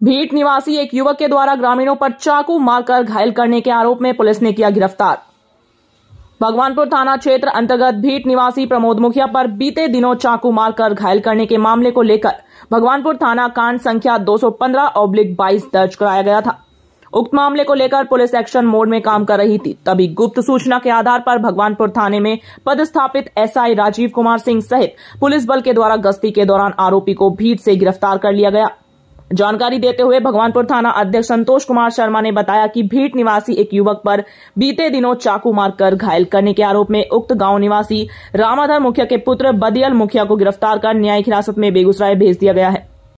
भीट निवासी एक युवक के द्वारा ग्रामीणों पर चाकू मारकर घायल करने के आरोप में पुलिस ने किया गिरफ़्तार। भगवानपुर थाना क्षेत्र अंतर्गत भीट निवासी प्रमोद मुखिया पर बीते दिनों चाकू मारकर घायल करने के मामले को लेकर भगवानपुर थाना कांड संख्या 215 ओब्लिक बाईस दर्ज कराया गया था। उक्त मामले को लेकर पुलिस एक्शन मोड में काम कर रही थी। तभी गुप्त सूचना के आधार पर भगवानपुर थाने में पदस्थापित एसआई राजीव कुमार सिंह सहित पुलिस बल के द्वारा गश्ती के दौरान आरोपी को भीट से गिरफ़्तार कर लिया गया। जानकारी देते हुए भगवानपुर थाना अध्यक्ष संतोष कुमार शर्मा ने बताया कि भीट निवासी एक युवक पर बीते दिनों चाकू मारकर घायल करने के आरोप में उक्त गाँव निवासी रामाधर मुखिया के पुत्र बदियल मुखिया को गिरफ़्तार कर न्यायिक हिरासत में बेगूसराय भेज दिया गया है।